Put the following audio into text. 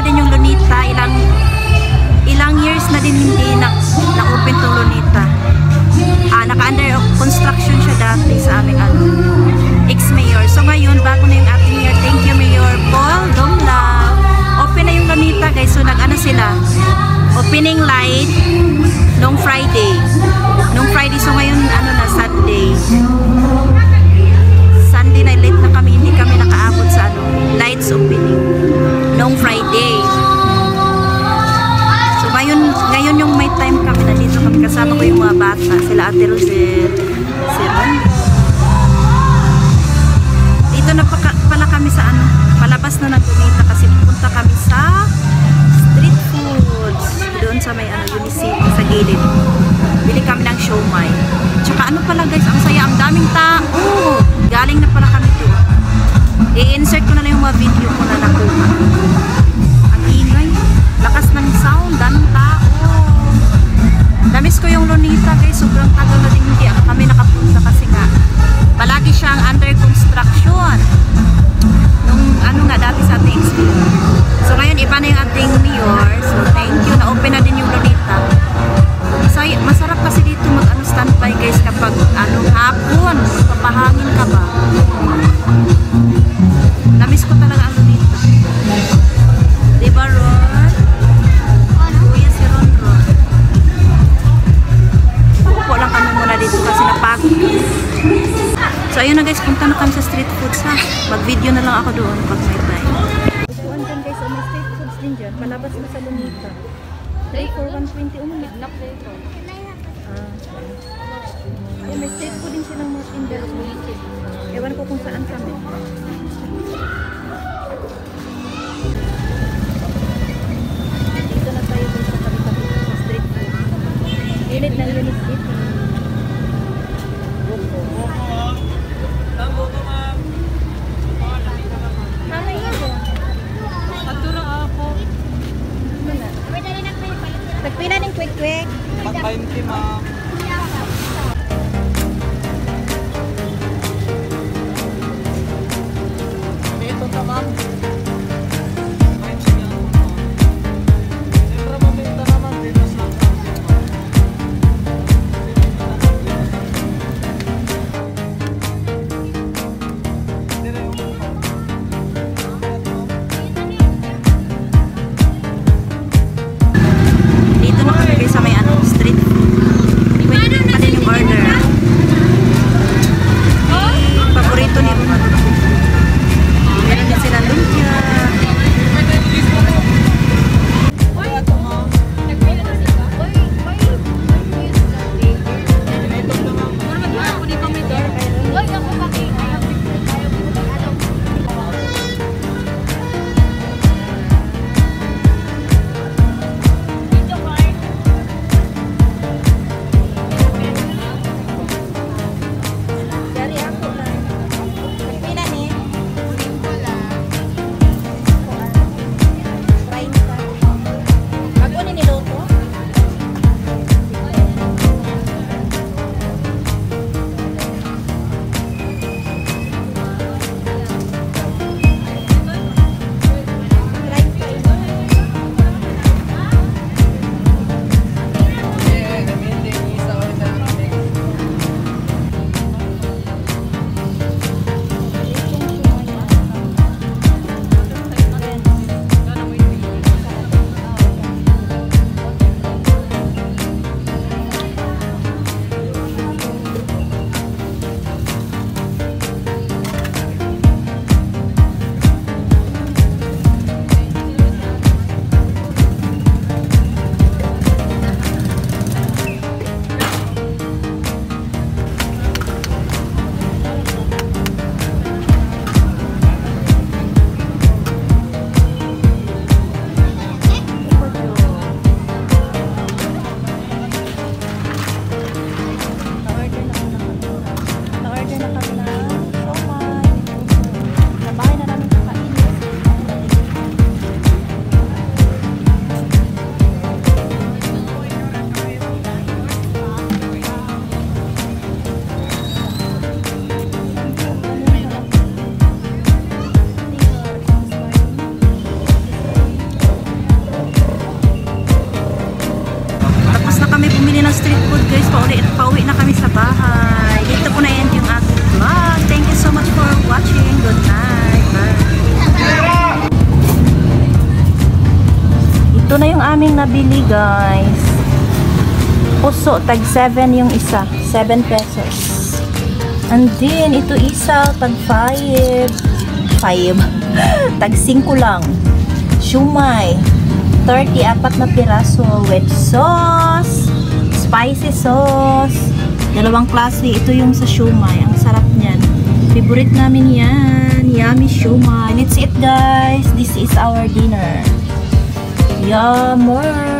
na din yung Lunita. Ilang ilang years na din hindi na, na-open tong Lunita. Ah, naka-under construction siya dati sa aming ano, ex-mayor. So ngayon, bago na yung ating mayor. Thank you, Mayor Paul Domla. Open na yung Lunita guys. So nag-ano sila? Opening light nung Friday. Nung Friday, so ngayon, ano na, Sunday. Na late na kami, hindi kami nakaabot sa ano, lights opening. Nung Friday. So ngayon, ngayon yung may time kami, nandito kami kasama ko yung mga bata. Sila Ate Rosel, si Ron. Dito na pa, pala kami sa ano, palabas na ng Gunita Lonita guys, sobrang tagal na din hindi kami nakapunta kasi nga palagi siyang under construction. Nung ano nga dati sa ating experience. So ngayon iba na yung ating mayor. So thank you, na-open na din yung Lonita. Masaya, masarap kasi dito mag ano, standby guys kapag ano hapon, papahangin ka ba. 3 for 120 um, midlock na ito. Ah. Ay, may street food din silang mga tindahan. Ewan ko kung saan kami. Dito na tayo sa tabi-tabi sa street food. Gilid ng Unit City. time kay ma'am. Ito na yung aming nabili, guys. Puso, tag 7 yung isa. 7 pesos. And then, ito isa, tag 5. 5. tag 5 lang. Shumai. 30, apat na piraso. With sauce. Spicy sauce. Dalawang klase. Ito yung sa shumai. Ang sarap niyan. Favorite namin yan. Yummy shumai. Let's eat guys. This is our dinner. Yammer.